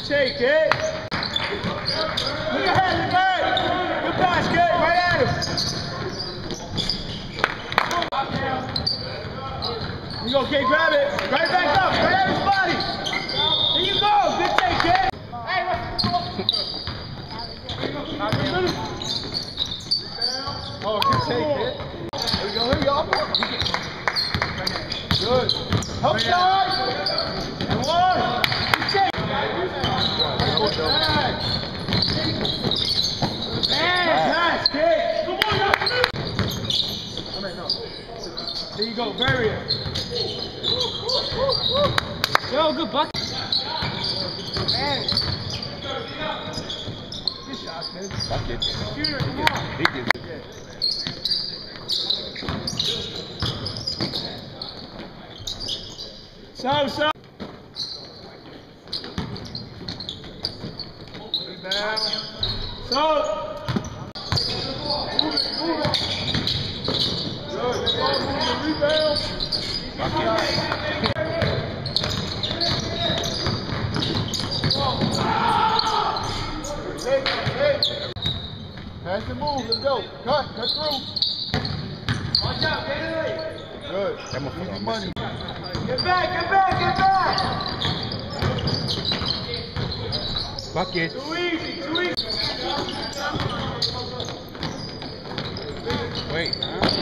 Shake it. Look ahead, look ahead. Good pass, Kate. Right at him. You go, Kate. Grab it. Right back up. Right at his body. There you go. Good take, kid. Hey, what's Oh, good take, Kate. Here we go. Here we go. Good. Help right side. You go, bury it. Yo, good bucket. Man. Good shot, kid. Bucket. Shooter, come on. He gets it. So, so. So. Hey, hey. Pass and move, let's go. Cut, cut through. Watch out, get it. Good. That motherfucker Easy money. Get back, get back, get back. Bucket. Too easy, too easy. Wait.